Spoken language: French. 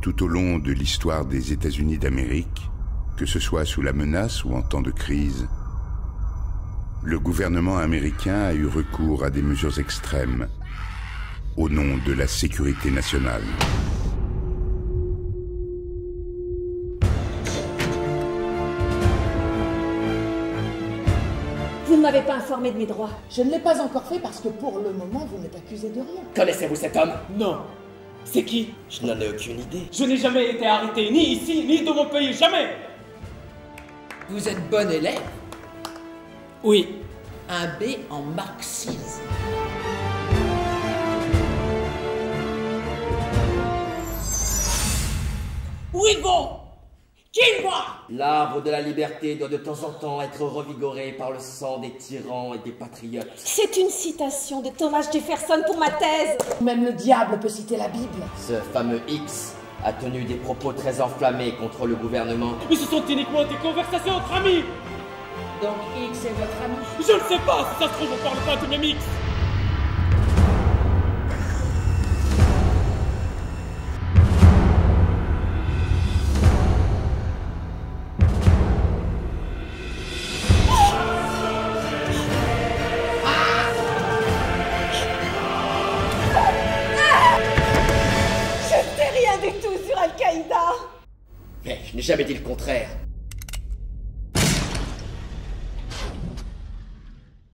Tout au long de l'histoire des États-Unis d'Amérique, que ce soit sous la menace ou en temps de crise, le gouvernement américain a eu recours à des mesures extrêmes au nom de la sécurité nationale. Vous ne m'avez pas informé de mes droits. Je ne l'ai pas encore fait parce que pour le moment, vous n'êtes accusé de rien. Connaissez-vous cet homme? Non. C'est qui? Je n'en ai aucune idée. Je n'ai jamais été arrêté, ni ici, ni dans mon pays, jamais Vous êtes bon élève? Oui. Un B en marxisme. L'arbre de la liberté doit de temps en temps être revigoré par le sang des tyrans et des patriotes. C'est une citation de Thomas Jefferson pour ma thèse. Même le diable peut citer la Bible. Ce fameux X a tenu des propos très enflammés contre le gouvernement. Mais ce sont uniquement des conversations entre amis Donc X est votre ami? Je ne sais pas, si ça se trouve, on parle pas de mes mix Al-Qaïda. Mais je n'ai jamais dit le contraire.